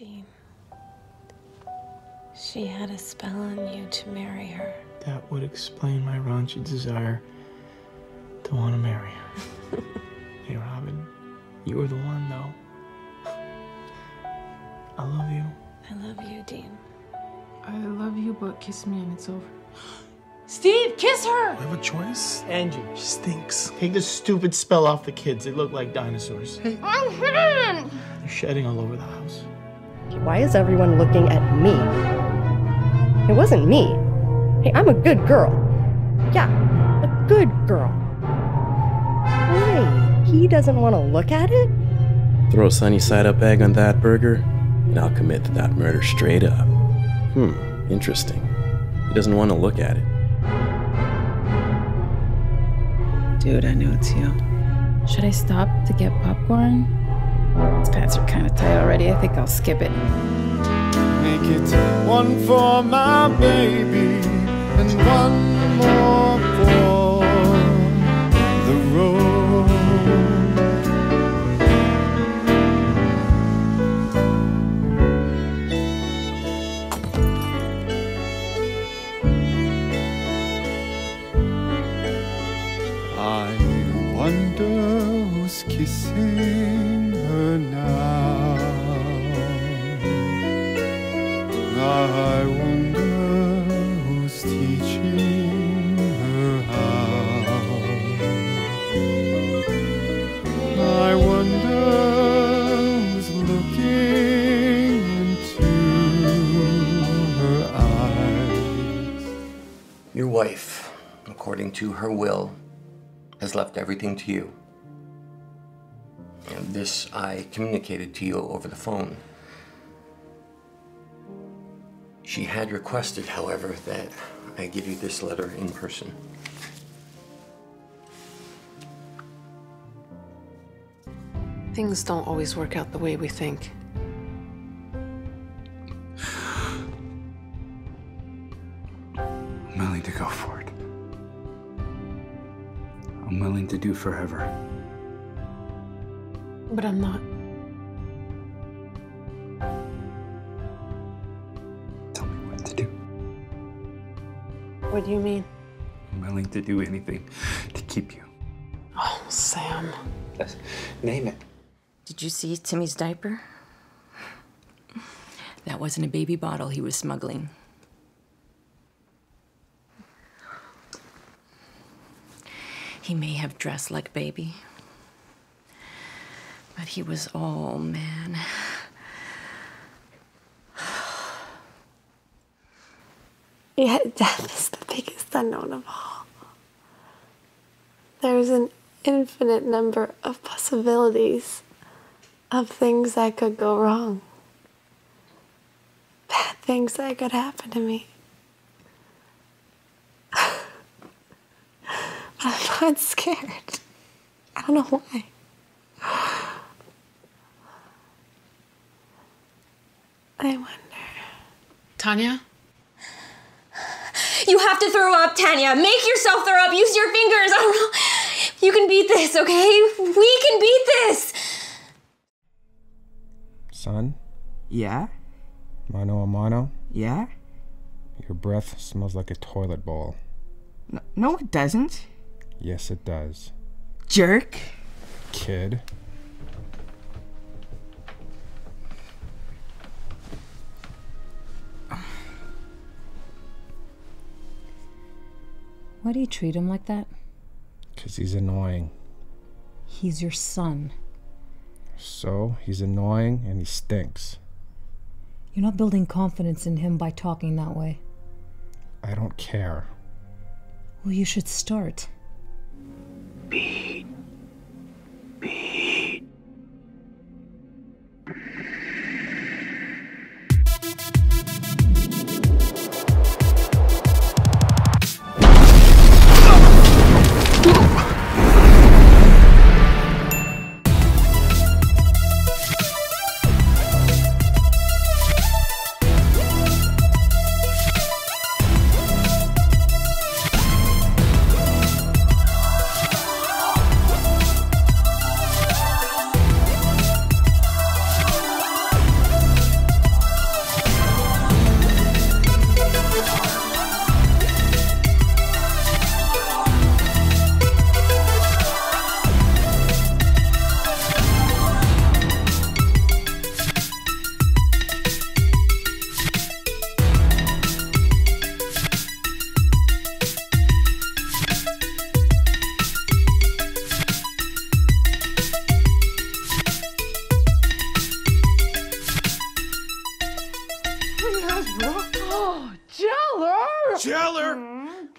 Dean. She had a spell on you to marry her. That would explain my raunchy desire to want to marry her. hey, Robin, you were the one, though. I love you. I love you, Dean. I love you, but kiss me and it's over. Steve, kiss her! I have a choice. Angie, She stinks. take this stupid spell off the kids. They look like dinosaurs. Hey. I'm hidden! They're shedding all over the house. Why is everyone looking at me? It wasn't me. Hey, I'm a good girl. Yeah, a good girl. Wait, he doesn't want to look at it? Throw a sunny side up egg on that burger, and I'll commit to that murder straight up. Hmm, interesting. He doesn't want to look at it. Dude, I know it's you. Should I stop to get popcorn? These pants are kind of tight already. I think I'll skip it. Make it one for my baby wonder kissing her now. I wonder who's teaching her how. I wonder who's looking into her eyes. Your wife, according to her will, has left everything to you. And this I communicated to you over the phone. She had requested, however, that I give you this letter in person. Things don't always work out the way we think. I'm willing to go for it. I'm willing to do forever. But I'm not. Tell me what to do. What do you mean? I'm willing to do anything to keep you. Oh, Sam. Name it. Did you see Timmy's diaper? That wasn't a baby bottle he was smuggling. He may have dressed like baby, but he was all man. Yet death is the biggest unknown of all. There's an infinite number of possibilities of things that could go wrong. Bad things that could happen to me. I'm not scared. I don't know why. I wonder. Tanya? You have to throw up, Tanya. Make yourself throw up. Use your fingers. I don't know. You can beat this, okay? We can beat this. Son, Yeah? mano a mano, Yeah? your breath smells like a toilet bowl. No, no it doesn't. Yes, it does. Jerk. Kid. Why do you treat him like that? Because he's annoying. He's your son. So, he's annoying and he stinks. You're not building confidence in him by talking that way. I don't care. Well, you should start. Beat. Bro. Oh, Jeller! Jeller! Mm,